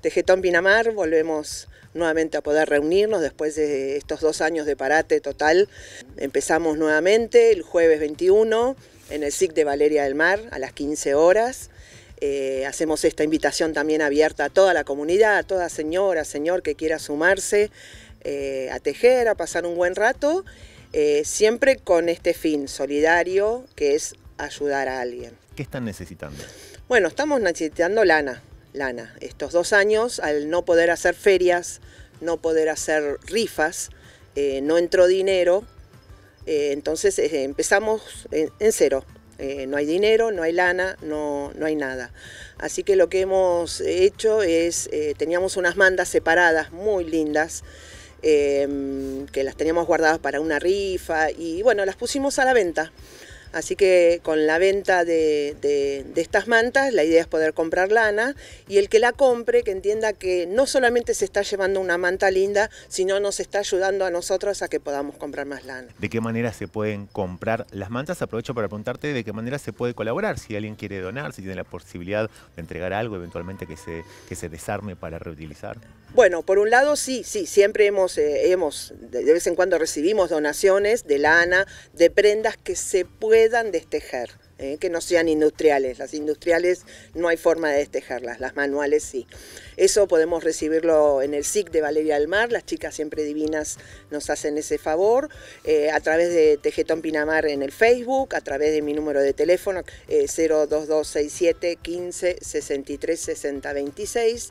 Tejetón Pinamar volvemos nuevamente a poder reunirnos después de estos dos años de parate total. Empezamos nuevamente el jueves 21 en el SIC de Valeria del Mar a las 15 horas. Eh, hacemos esta invitación también abierta a toda la comunidad, a toda señora, señor que quiera sumarse eh, a tejer, a pasar un buen rato, eh, siempre con este fin solidario que es ayudar a alguien. ¿Qué están necesitando? Bueno, estamos necesitando lana, lana. Estos dos años, al no poder hacer ferias, no poder hacer rifas, no entró dinero, entonces empezamos en cero. Eh, no hay dinero, no hay lana, no, no, hay nada. Así que lo que hemos hecho es, eh, teníamos unas mandas separadas muy lindas, que las teníamos guardadas para una rifa y bueno, las pusimos a la venta. Así que con la venta de, estas mantas, la idea es poder comprar lana y el que la compre, que entienda que no solamente se está llevando una manta linda, sino nos está ayudando a nosotros a que podamos comprar más lana. ¿De qué manera se pueden comprar las mantas? Aprovecho para preguntarte de qué manera se puede colaborar, si alguien quiere donar, si tiene la posibilidad de entregar algo eventualmente que se, que se desarme para reutilizar. Bueno, por un lado sí, sí, siempre hemos, eh, hemos, de vez en cuando recibimos donaciones de lana, de prendas que se puedan destejer. Eh, que no sean industriales. Las industriales no hay forma de destejerlas, las manuales sí. Eso podemos recibirlo en el SIC de Valeria del Mar, las chicas siempre divinas nos hacen ese favor, eh, a través de Tejetón Pinamar en el Facebook, a través de mi número de teléfono eh, 02267 15 63 60 26.